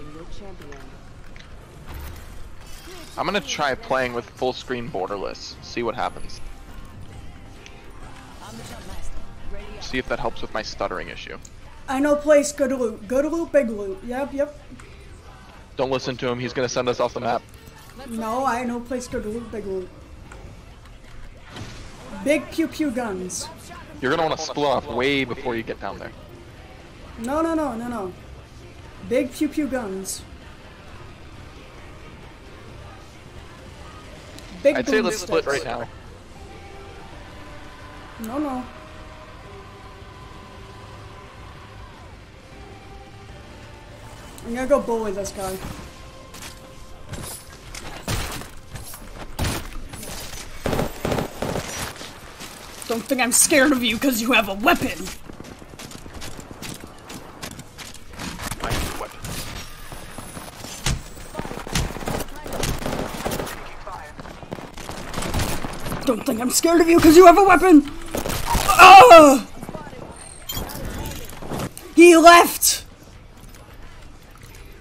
Introducing your champion. I'm gonna try playing with full screen borderless. See what happens. See if that helps with my stuttering issue. I know place, good loot. Good loot, big loot. Yep, yep. Don't listen to him. He's gonna send us off the map. No, I know place, good loot, big loot. Big pew pew guns. You're gonna want to split off way before you get down there. No, no, no, no, no. Big pew pew guns. Big I'd say let's split right now. No, no. I'm gonna go bully this guy. Don't think I'm scared of you because you have a weapon. I need a weapon. Don't think I'm scared of you because you have a weapon. Ah! He left.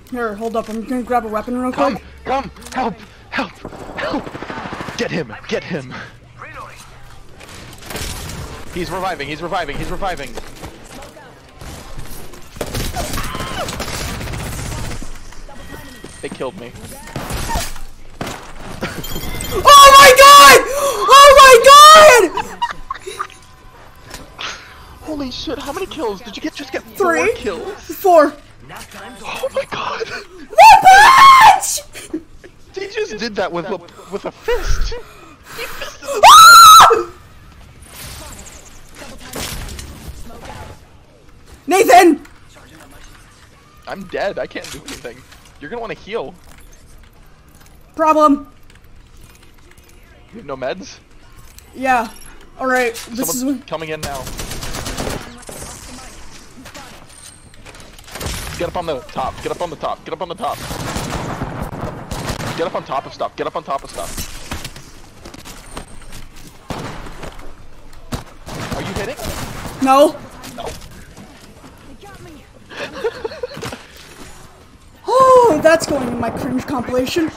Here, hold up. I'm gonna grab a weapon real Come, quick. come, help, help, help! Get him, get him. He's reviving, he's reviving, he's reviving. They killed me. Oh Holy shit, how many kills? Did you get just get Three. four kills? Four. Oh my god! Weapons! He just did that with a with a fist. Ah! Nathan! I'm dead. I can't do anything. You're gonna want to heal. Problem. You have no meds. Yeah. Alright, this Someone's is. coming in now. Get up on the top. Get up on the top. Get up on the top. Get up on top of stuff. Get up on top of stuff. Are you hitting? No. No. Oh, that's going in my cringe compilation.